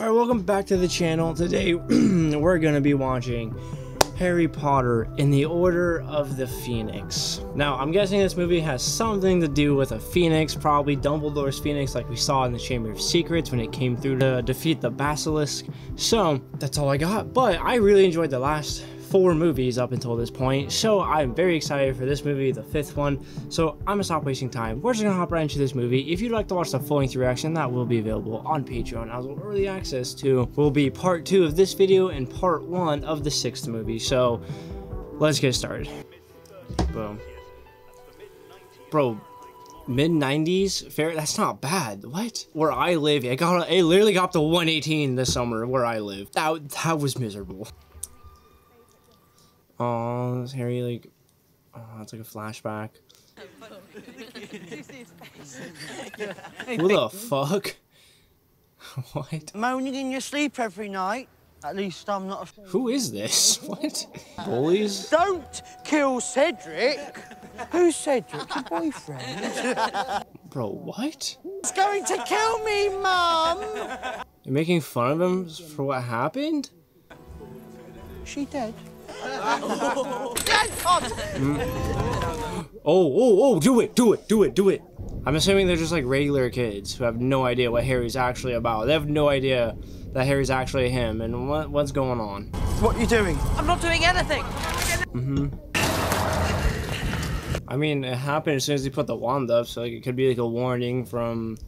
Alright, welcome back to the channel. Today, we're going to be watching Harry Potter in the Order of the Phoenix. Now, I'm guessing this movie has something to do with a phoenix, probably Dumbledore's phoenix like we saw in the Chamber of Secrets when it came through to defeat the Basilisk. So, that's all I got. But I really enjoyed the last four movies up until this point, so I'm very excited for this movie, the fifth one. So I'm gonna stop wasting time. We're just gonna hop right into this movie. If you'd like to watch the full length reaction, that will be available on Patreon as well. Early access to will be part two of this video and part one of the sixth movie. So let's get started. Boom. Bro, mid 90s fair that's not bad what where i live i got i literally got to 118 this summer where i live that that was miserable Oh, is Harry like? Oh, it's like a flashback. Who the fuck? what? Moaning in your sleep every night. At least I'm not. Who is this? What? Bullies? Don't kill Cedric. Who's Cedric? Your boyfriend? Bro, what? He's going to kill me, Mum. You're making fun of him for what happened? She dead. Oh, oh, oh, do it, do it, do it, do it. I'm assuming they're just like regular kids who have no idea what Harry's actually about. They have no idea that Harry's actually him and what, what's going on. What are you doing? I'm not doing anything. Mm-hmm. I mean, it happened as soon as he put the wand up, so like, it could be like a warning from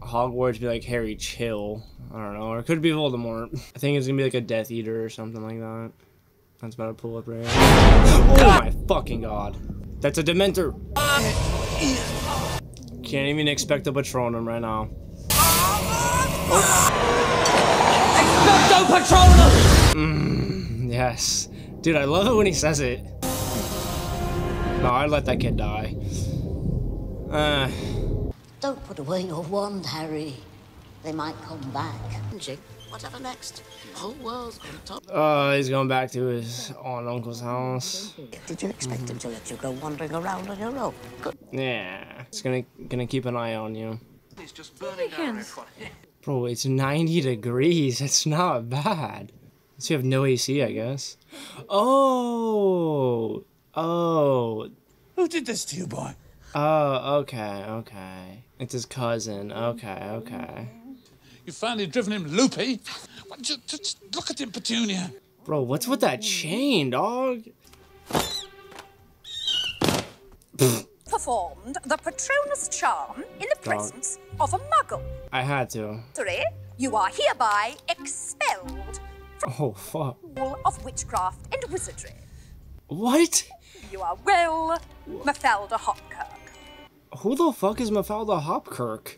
Hogwarts, be like, Harry, chill. I don't know. Or it could be Voldemort. I think it's gonna be like a Death Eater or something like that. That's about to pull up right now. Oh my fucking god. That's a Dementor! Can't even expecto Patronum right now. Expecto Patronum! Mm, yes. Dude, I love it when he says it. No, I'd let that kid die. Uh, Don't put away your wand, Harry. They might come back. Jig, whatever next? The whole world's on top. uh, he's going back to his aunt and uncle's house. Did you expect him to let you go wandering around on your own? Good. Yeah, it's gonna gonna keep an eye on you. It's just burning down Bro, it's 90 degrees. It's not bad. So you have no AC, I guess. Oh, oh, Who did this to you, boy? oh. Okay, okay. It's his cousin. Okay, okay. You finally driven him loopy? What, just, just look at him, Petunia. Bro, what's with that chain, dog? performed the Patronus charm in the presence of a muggle. I had to. Three, you are hereby expelled Oh fuck. all of witchcraft and wizardry. What? You are well, Mafalda Hopkirk. Who the fuck is Mafalda Hopkirk?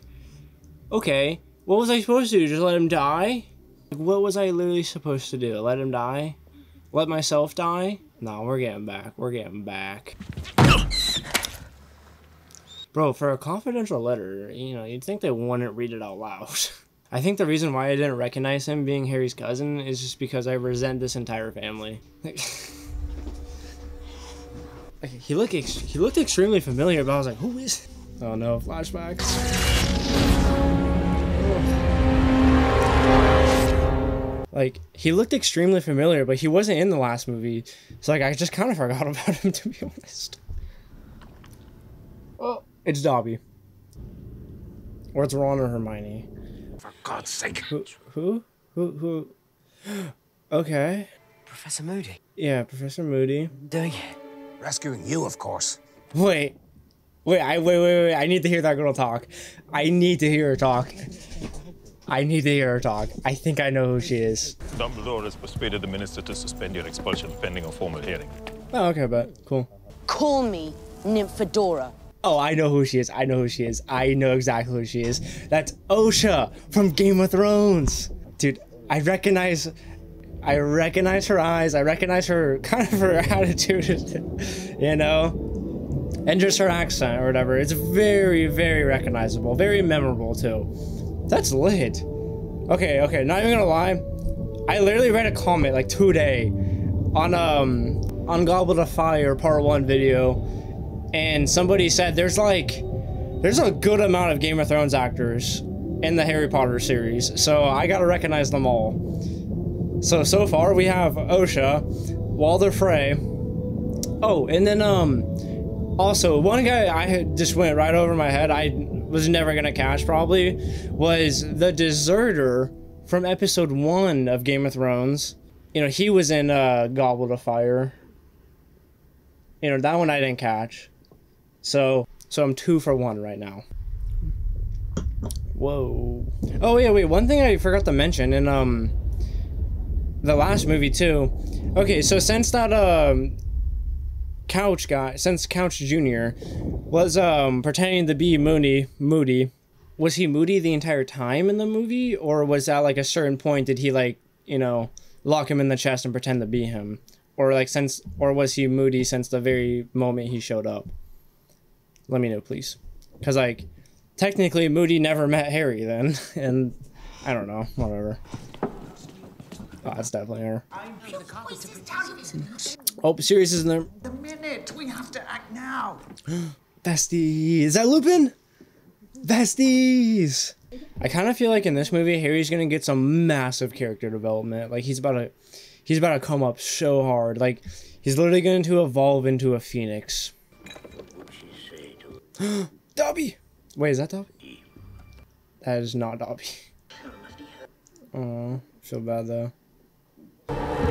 Okay, what was I supposed to do? Just let him die? Like, what was I literally supposed to do? Let him die? Let myself die? No, we're getting back. We're getting back. Bro, for a confidential letter, you know, you'd think they wouldn't read it out loud. I think the reason why I didn't recognize him being Harry's cousin is just because I resent this entire family. He looked he looked extremely familiar, but I was like, who is? Oh no, flashbacks. Like he looked extremely familiar, but he wasn't in the last movie, so like I just kind of forgot about him to be honest. Oh, it's Dobby. Or it's Ron or Hermione. For God's sake. Who? Who? Who? Who? okay. Professor Moody. Yeah, Professor Moody. Doing it. Rescuing you, of course. Wait. Wait, I wait, wait, wait. I need to hear that girl talk. I need to hear her talk. I need to hear her talk. I think I know who she is. Dumbledore has persuaded the minister to suspend your expulsion pending a formal hearing. Oh, okay, but cool. Call me Nymphadora. Oh, I know who she is. I know who she is. I know exactly who she is. That's Osha from Game of Thrones. Dude, I recognize I recognize her eyes. I recognize her kind of her attitude, you know? And just her accent or whatever. It's very, very recognizable. Very memorable too. That's lit. Okay, okay, not even gonna lie. I literally read a comment like today on um on Goblet of Fire part one video, and somebody said there's like there's a good amount of Game of Thrones actors in the Harry Potter series, so I gotta recognize them all. So so far we have Osha, Walder Frey. Oh, and then um, also one guy I had just went right over my head. I was never gonna catch probably was the deserter from episode one of Game of Thrones. You know he was in uh, Goblet of Fire. You know that one I didn't catch. So so I'm two for one right now. Whoa. Oh yeah, wait. One thing I forgot to mention in um the last movie too. Okay, so since that um Crouch guy, since Crouch Junior was um pretending to be Moody, Moody, was he Moody the entire time in the movie, or was that like a certain point? Did he like you know lock him in the chest and pretend to be him, or like since, or was he Moody since the very moment he showed up? Let me know, please, because like technically Moody never met Harry then, and I don't know, whatever. Oh, that's definitely her. Oh, Sirius is in there. The minute we have to act now. Besties. Is that Lupin? Besties. I kind of feel like in this movie, Harry's gonna get some massive character development. Like he's about to, he's about to come up so hard. Like he's literally going to evolve into a phoenix. What would she say to him? Dobby. Wait, is that Dobby? That is not Dobby. Oh, feel bad though.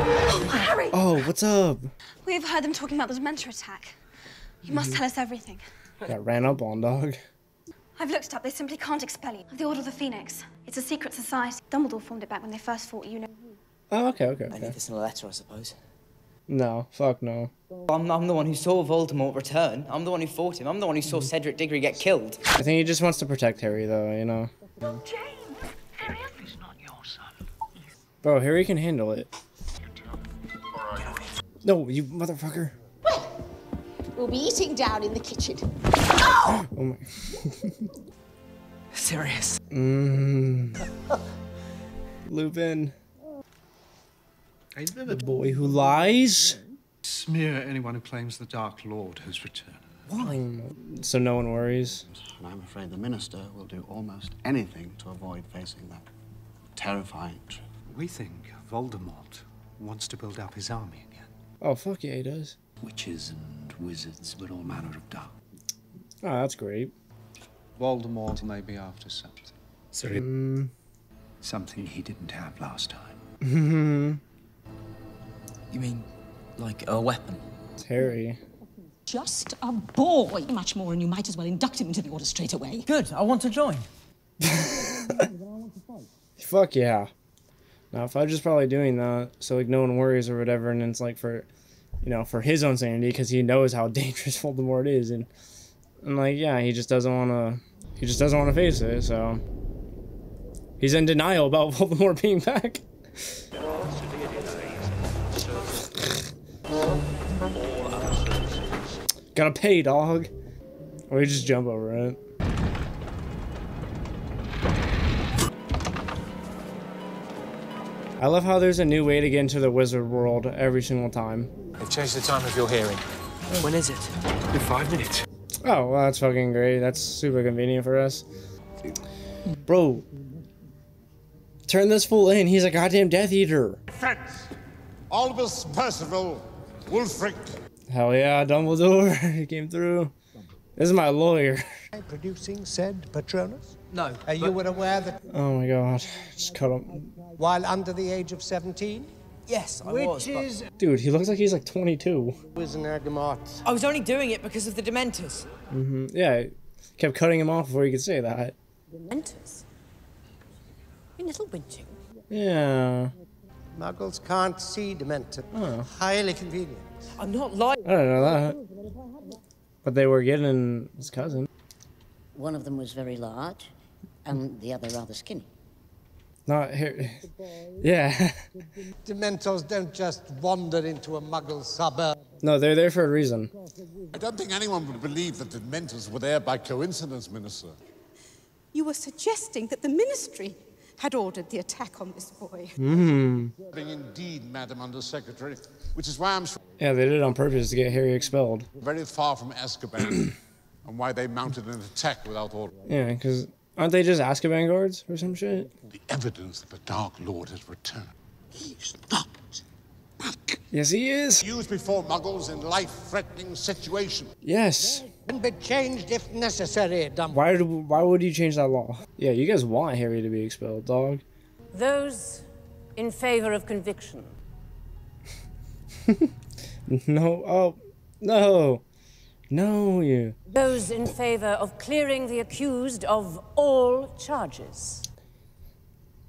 Harry! Oh, what's up? We've heard them talking about the Dementor attack. You must tell us everything. Got ran up on, dog. I've looked it up. They simply can't expel you. The Order of the Phoenix. It's a secret society. Dumbledore formed it back when they first fought you know. Oh, okay, okay, I okay. need this in a letter, I suppose. No, fuck no. I'm, I'm the one who saw Voldemort return. I'm the one who fought him. I'm the one who saw Mm-hmm. Cedric Diggory get killed. I think he just wants to protect Harry, though. You know. James, Harry is not your son. Bro, Harry can handle it. No, you motherfucker. Well, We'll be eating down in the kitchen. Oh my. Sirius. Mmm. Lupin. The boy who lies. Smear anyone who claims the Dark Lord has returned. Mm, So no one worries. And I'm afraid the minister will do almost anything to avoid facing that terrifying truth. We think Voldemort wants to build up his army again. Oh fuck yeah, he does. Witches and wizards, but all manner of dark. Oh, that's great. Voldemort may be after something. Mm. Something he didn't have last time. You mean, like a weapon? It's Harry. Just a boy. Much more, and you might as well induct him into the order straight away. Good, I want to join. Fuck yeah. Now Fudge just probably doing that so like no one worries or whatever, and it's like for, you know, for his own sanity because he knows how dangerous Voldemort is, and and like yeah, he just doesn't want to, he just doesn't want to face it, so he's in denial about Voldemort being back. Gotta pay, dog. Or you just jump over it. I love how there's a new way to get into the wizard world every single time. They've changed the time of your hearing. When is it? In five minutes. Oh, well, that's fucking great. That's super convenient for us. Bro, turn this fool in. He's a goddamn Death Eater. Friends, Albus Percival, Wulfric. Hell yeah, Dumbledore. he came through. This is my lawyer. Producing said Patronus? No. Are you were aware that Oh my god. Just cut him. while under the age of 17, Yes, I which was. but- is Dude, he looks like he's like 22. was an Agamot. I was only doing it because of the Dementors. Mm-hmm. Yeah, kept cutting him off before he could say that. Dementors. In Little Whinging. Yeah. Muggles can't see Dementor. Oh. Highly convenient. I'm not lying. I don't know that. But they were getting his cousin. One of them was very large, and the other rather skinny. Not here. Yeah. Dementors don't just wander into a Muggle suburb. no, they're there for a reason. I don't think anyone would believe that the Dementors were there by coincidence, Minister. You were suggesting that the Ministry had ordered the attack on this boy. hmm Indeed, Madam Undersecretary, which is why I'm sure Yeah, they did it on purpose to get Harry expelled. very far from Azkaban and why they mounted an attack without order. Yeah, because Aren't they just Azkaban guards or some shit? The evidence that the Dark Lord has returned. He's not back. Yes, he is. used before muggles in life-threatening situations. Yes. Can be changed if necessary, Dumbledore. Why? do- Why would you change that law? Yeah, you guys want Harry to be expelled, dog. Those in favor of conviction. No. Oh, no. No, you. Those in favor of clearing the accused of all charges.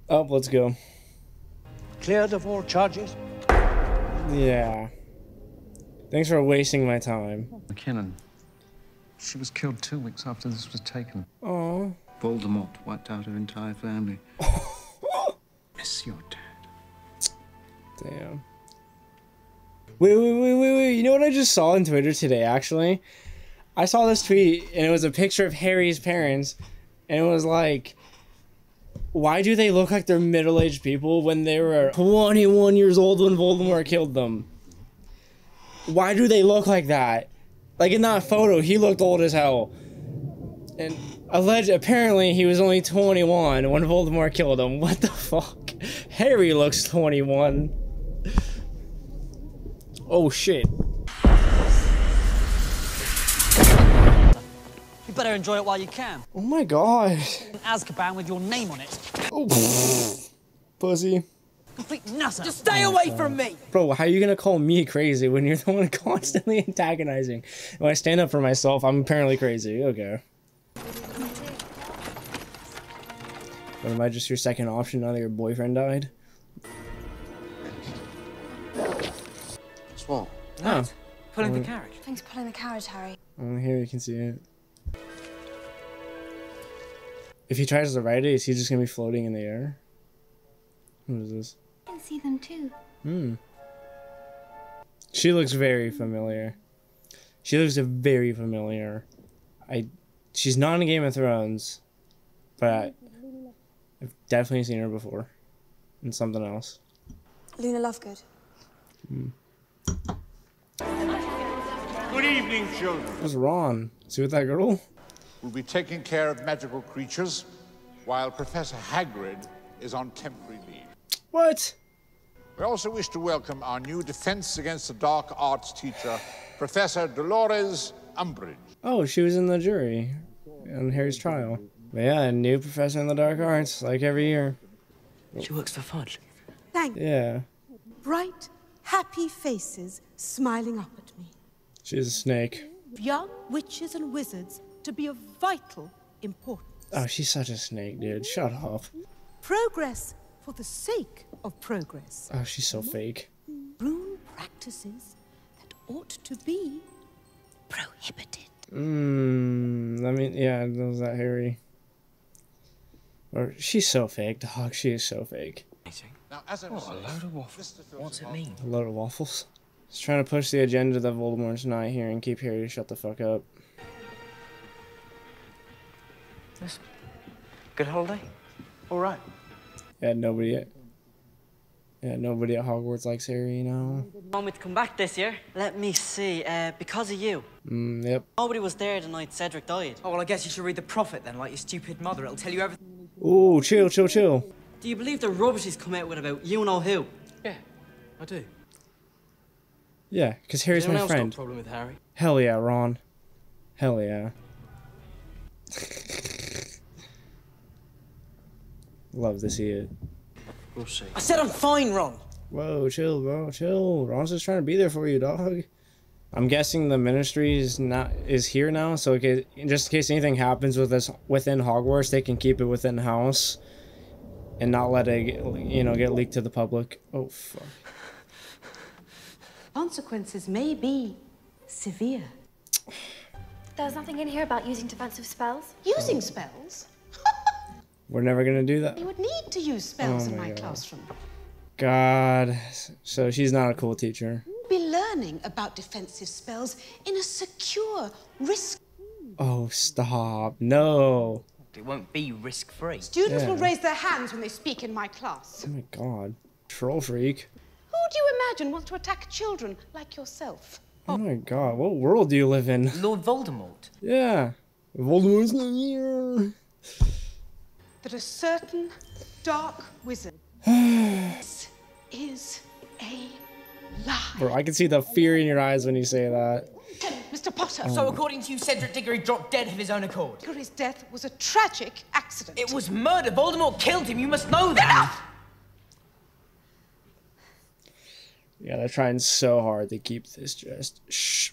Oh, let's go. Cleared of all charges? Yeah. Thanks for wasting my time. McKinnon. She was killed two weeks after this was taken. Oh. Voldemort wiped out her entire family. Miss your dad. Damn. Wait, wait, wait, wait, wait. You know what I just saw on Twitter today, actually? I saw this tweet, and it was a picture of Harry's parents, and it was like, why do they look like they're middle aged people when they were 21 years old when Voldemort killed them? Why do they look like that? Like in that photo, he looked old as hell. And alleged, apparently, he was only 21 when Voldemort killed him. What the fuck? Harry looks 21. Oh shit. You better enjoy it while you can. Oh my god. In Azkaban with your name on it. Oh, pussy. Complete nutter. Just stay away oh, from me. Bro, how are you gonna call me crazy when you're the one constantly antagonizing? When I stand up for myself, I'm apparently crazy. Okay. What, am I just your second option now that your boyfriend died? Swamp. Oh. Pulling the carriage. Thanks for pulling the carriage, Harry. Oh, here you can see it. If he tries to ride it, is he just gonna be floating in the air? What is this? I can see them too. Hmm. She looks very familiar. She looks very familiar. I, she's not in Game of Thrones, but I, I've definitely seen her before, in something else. Luna Lovegood. Hmm. Good evening, children. What's Ron? See with that girl? We'll be taking care of magical creatures while Professor Hagrid is on temporary leave. What? We also wish to welcome our new Defense Against the Dark Arts teacher, Professor Dolores Umbridge. Oh, she was in the jury on Harry's trial. But yeah, a new professor in the dark arts, like every year. She works for Fudge. Thank you. Yeah, Bright, happy faces smiling up at me. She's a snake. Young witches and wizards to be of vital importance. Oh, she's such a snake, dude. Shut up. Progress for the sake of progress. Oh, she's so fake. Rune practices that ought to be prohibited. Mmm. I mean, yeah, that was that Harry? Or she's so fake, dog. She is so fake. Now, as I was saying, Mr. What's it mean? A load of waffles. Just trying to push the agenda that Voldemort's not here and keep Harry to shut the fuck up. Good holiday? All right. Yeah, nobody. At, yeah, nobody at Hogwarts likes Harry, you know. Want me to come back this year? Let me see. Uh, because of you. Mm, yep. Nobody was there the night Cedric died. Oh, well, I guess you should read The Prophet then, like your stupid mother. It'll tell you everything. Ooh, chill, chill, chill. Do you believe the rubbish he's come out with about you know who? Yeah, I do. Yeah, because Harry's Anyone my else friend. got a problem with Harry? Hell yeah, Ron. Hell yeah. Love to see it. We'll see. I said I'm fine, Ron. Whoa, chill, bro, chill. Ron's just trying to be there for you, dog. I'm guessing the ministry is not is here now, so in case, just in case anything happens with us within Hogwarts, they can keep it within house, and not let it, you know, get leaked to the public. Oh fuck. Consequences may be severe. There's nothing in here about using defensive spells. Using spells? We're never gonna do that. You would need to use spells Oh in my my God. classroom. God, so she's not a cool teacher. We'll Be learning about defensive spells in a secure, risk. Oh, stop. No. It won't be risk free. Students will raise their hands when they speak in my class. Oh my god. Troll freak. Who do you imagine wants to attack children like yourself? Oh my god. What world do you live in? Lord Voldemort. Yeah. Voldemort's not here. that a certain dark wizard this is a lie. Bro, I can see the fear in your eyes when you say that. Mr. Potter. Oh So according to you, Cedric Diggory dropped dead of his own accord. Diggory's death was a tragic accident. It was murder. Voldemort killed him. You must know that. Yeah, they're trying so hard to keep this just shh.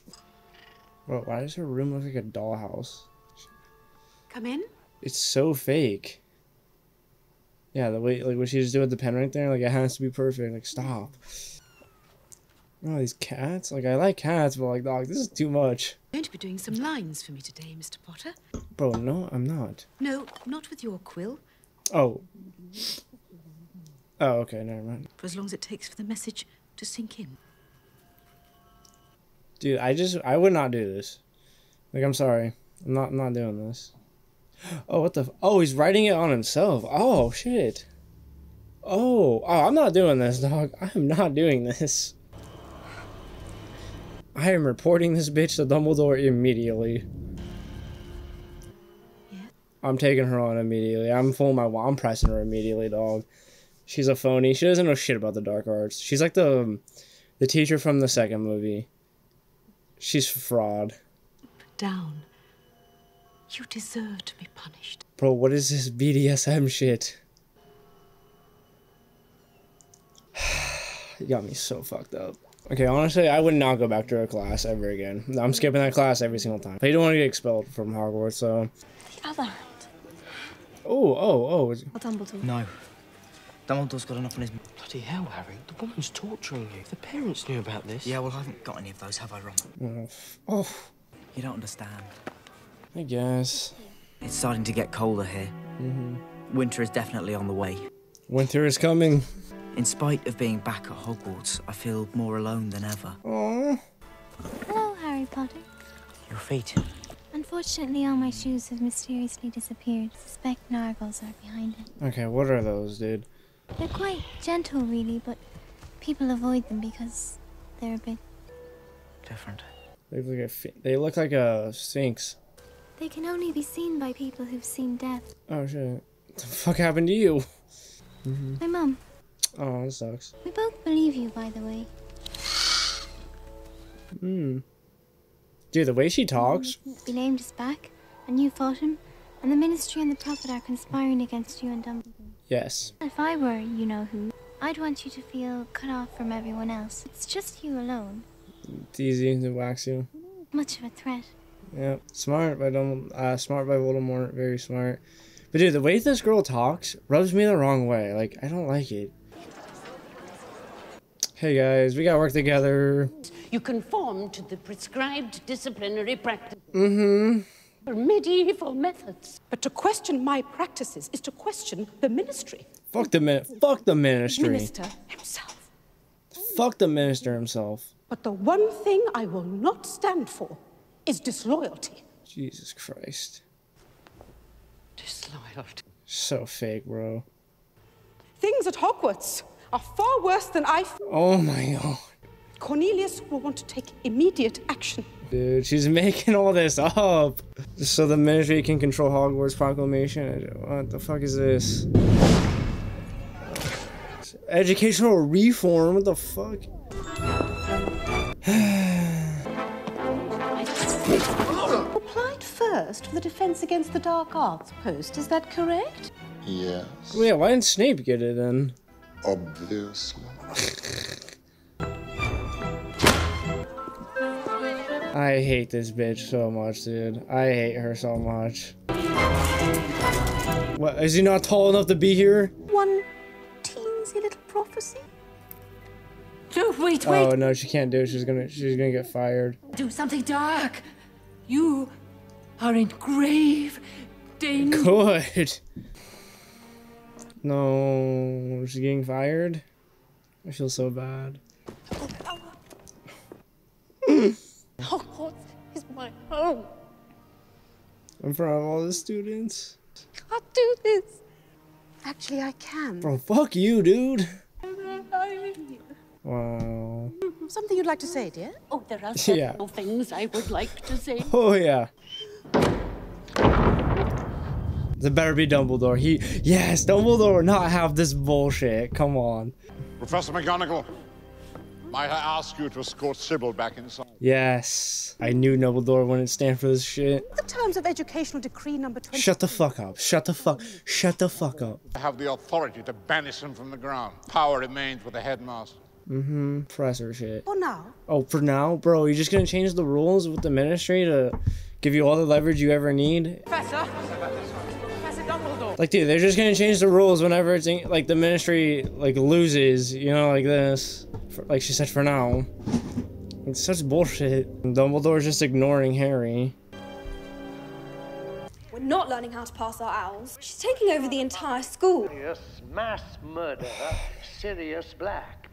Bro, why does her room look like a dollhouse? Come in. It's so fake. Yeah, the way like what she just did with the pen right there, like it has to be perfect. Like stop. Oh, these cats. Like I like cats, but like dog, this is too much. going to be doing some lines for me today, Mr. Potter. Bro, no, I'm not. No, not with your quill, Oh. Oh, okay, never mind. for as long as it takes for the message to sink in. Dude, I just I would not do this. Like I'm sorry. I'm not I'm not doing this. Oh, what the f- Oh, he's writing it on himself. Oh, shit. Oh, oh, I'm not doing this, dog. I am not doing this. I am reporting this bitch to Dumbledore immediately. I'm taking her on immediately. I'm pulling my I'm pressing her immediately, dog. She's a phony. She doesn't know shit about the dark arts. She's like the um, the teacher from the second movie. She's fraud. Down. You deserve to be punished. Bro, what is this BDSM shit? you got me so fucked up. Okay, honestly, I would not go back to her class ever again. I'm skipping that class every single time. They don't want to get expelled from Hogwarts, so. Other. Oh, oh, oh. it's- Or Dumbledore. No. Dumbledore's got enough on his. Bloody hell, Harry. The woman's torturing you. The parents knew about this. Yeah, well, I haven't got any of those, have I, Ron? Oh, oh, You don't understand. I guess. It's starting to get colder here. hmm Winter is definitely on the way. Winter is coming. In spite of being back at Hogwarts, I feel more alone than ever. Oh. Hello, Harry Potter. Your feet. Unfortunately, all my shoes have mysteriously disappeared. Suspect Nargles are behind it. Okay, what are those, dude? They're quite gentle, really, but people avoid them because they're a bit. Different. They look like a, they look like a sphinx. They can only be seen by people who've seen death. Oh shit. What the fuck happened to you? hmm My mum. Oh, that sucks. We both believe you, by the way. Hmm. Dude, the way she talks. Be named us back, and you fought him, and the Ministry and the Prophet are conspiring against you and Dumbledore. Yes. If I were, you know who, I'd want you to feel cut off from everyone else. It's just you alone. It's easy to wax you. Much of a threat. Yeah. Smart by Dumbledore. Uh, smart by Voldemort. Very smart. But dude, the way this girl talks rubs me the wrong way. Like, I don't like it. Hey guys, we gotta work together. You conform to the prescribed disciplinary practice. Mm-hmm. Medieval methods. But to question my practices is to question the ministry. Fuck the min- Fuck the ministry. Minister himself. Fuck the minister himself. But the one thing I will not stand for is disloyalty. Jesus Christ. Disloyalty. So fake, bro. Things at Hogwarts are far worse than I. F- Oh my god. Cornelius will want to take immediate action. Dude, she's making all this up. So the ministry can control Hogwarts proclamation. What the fuck is this? Educational reform? What the fuck? Applied first for the Defense Against the Dark Arts post, is that correct? Yes, Well, yeah, why didn't Snape get it then? obviously. I hate this bitch so much, dude. I hate her so much. What, is he not tall enough to be here? One teensy little prophecy? No, wait, wait. Oh no, she can't do it. She's gonna she's gonna get fired. Do something dark. You are in grave danger. Good. No, she's getting fired. I feel so bad. Hogwarts is my home. In front of all the students. I Can't do this. Actually, I can. Bro, fuck you, dude. Wow. Something you'd like to say, dear? Oh, there are Yeah. several things I would like to say. Oh yeah. It better be Dumbledore. He, yes, Dumbledore not have this bullshit. Come on. Professor McGonagall, might I ask you to escort Sybil back inside? Yes. I knew Dumbledore wouldn't stand for this shit. The terms of Educational Decree number 20. Shut the fuck up. Shut the fuck. Shut the fuck up. I have the authority to banish him from the ground. Power remains with the headmaster. Mm-hmm. Professor shit. For now. Oh, for now, bro, you're just gonna change the rules with the ministry to give you all the leverage you ever need? Professor? Professor Dumbledore. Like, dude, they're just gonna change the rules whenever it's in, like the ministry like loses, you know, like this. For, like she said, for now. It's such bullshit. Dumbledore's just ignoring Harry. We're not learning how to pass our owls. She's taking over the entire school. Serious mass murder, Sirius Black.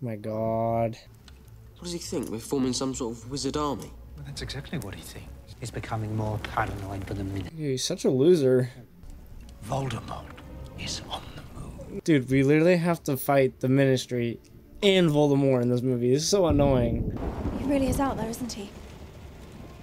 My God. What does he think? We're forming some sort of wizard army? Well, that's exactly what he thinks. He's becoming more paranoid by the minute. Yeah, he's such a loser. Voldemort is on the move. Dude, we literally have to fight the ministry and Voldemort in this movie. This is so annoying. He really is out there, isn't he?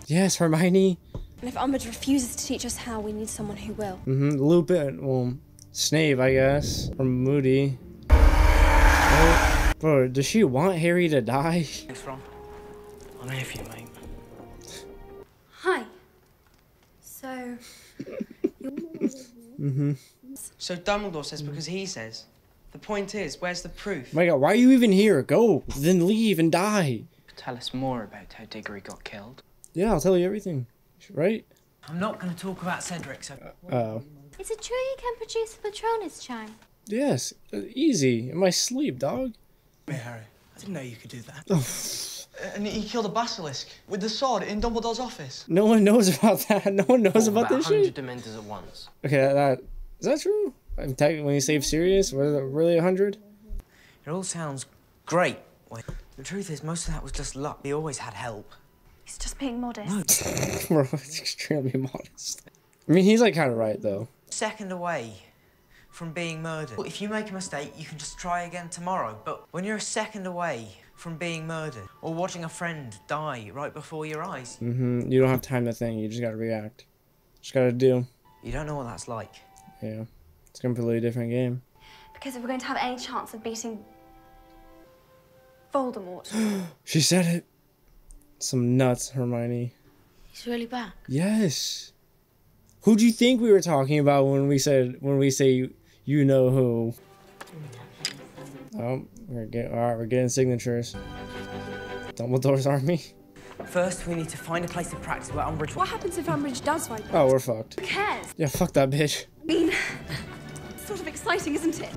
Yes, Hermione. And if Umbridge refuses to teach us how, we need someone who will. Mm-hmm. Lupin. Well, Snape, I guess. Or Moody. Oh, bro, does she want Harry to die? Thanks, Ron. I'm here for you, mate. So. Mm-hmm. So Dumbledore says because he says. The point is, where's the proof? My God, why are you even here? Go, then leave and die. Tell us more about how Diggory got killed. Yeah, I'll tell you everything. Right? I'm not going to talk about Cedric, so... Oh. Is it true you can produce the Patronus charm? Yes, uh, easy. In my sleep, dog. Hey, Harry. I didn't know you could do that. Uh, and he killed a basilisk with the sword in Dumbledore's office. No one knows about that. No one knows about this shit. Dementors at once. Okay, that, that is that true? I'm technically when you save Sirius, was it really a hundred? It all sounds great. Wait, the truth is, most of that was just luck. He always had help. He's just being modest. Bro, it's extremely modest. I mean, he's like kind of right though. Second away from being murdered. If you make a mistake, you can just try again tomorrow. But when you're a second away from being murdered or watching a friend die right before your eyes, Mm-hmm. You don't have time to think. You just gotta react. Just gotta do. you don't know what that's like. Yeah. It's a completely different game. Because if we're going to have any chance of beating Voldemort, She said it. Some nuts, Hermione. He's really bad. Yes. Who do you think we were talking about when we said when we say you know who? Oh, we're getting all right. We're getting signatures. Dumbledore's army. First, we need to find a place to practice where Umbridge. what happens if Umbridge does find Oh, we're fucked. Who cares? Yeah, fuck that bitch. I mean, it's sort of exciting, isn't it?